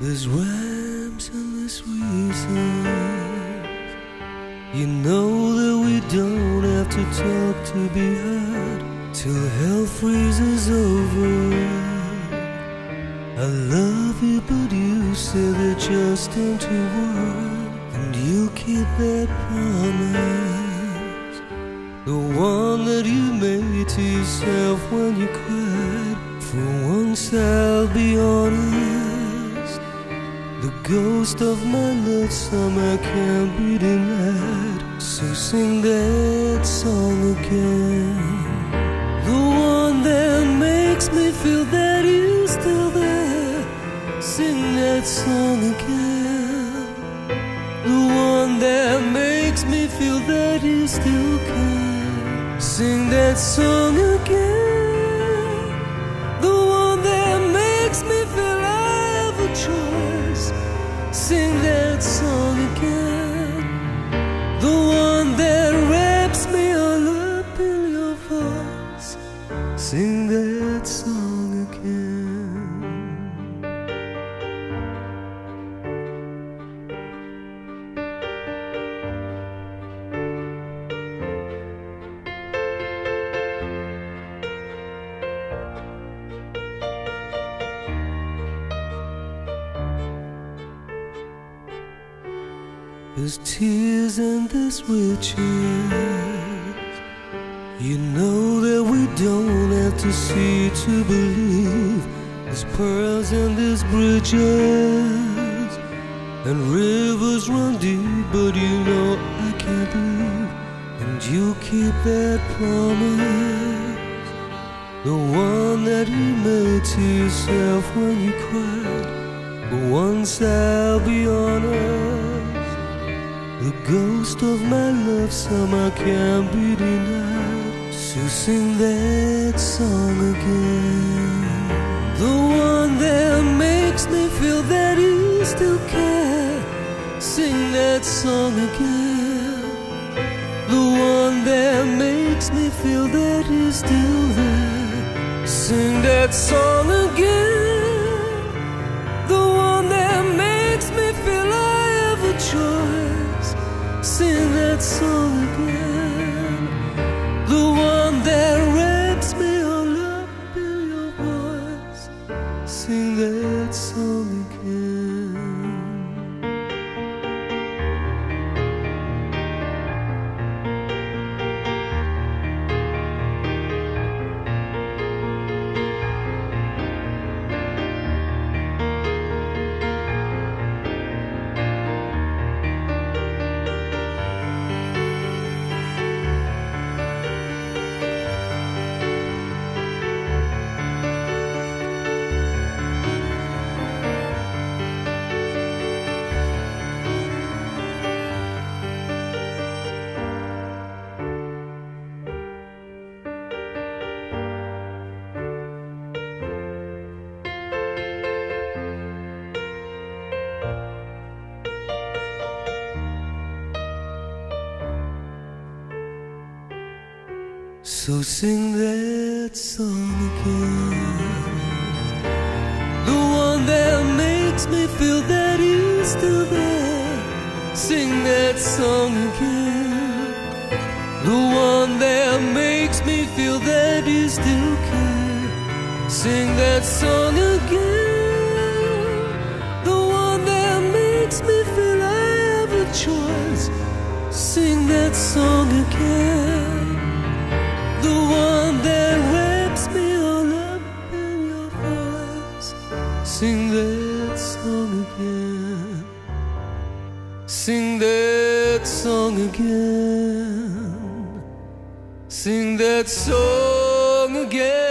There's rhymes and there's reasons. You know that we don't have to talk to be heard till hell freezes over. I love you, but you say that just you work, and you keep that promise. The one that you made to yourself when you cried. For once I'll be honest. Ghost of my love summer can't be denied. So sing that song again. The one that makes me feel that you're still there. Sing that song again. The one that makes me feel that you still care. Sing that song again. Sing that song again. There's tears and there's riches. You know that we don't have to see to believe. There's pearls and there's bridges, and rivers run deep, but you know I can't leave, and you keep that promise. The one that you made to yourself when you cried. But once I'll be honest. The ghost of my love summer can't be denied. So sing that song again. The one that makes me feel that you still care. Sing that song again. The one that makes me feel that you're still there. Sing that song again. Sing that song So sing that song again. The one that makes me feel that you're still there. Sing that song again. The one that makes me feel that you still care. Sing that song again. The one that makes me feel I have a choice. Sing that song again. Sing that song again. Sing that song again.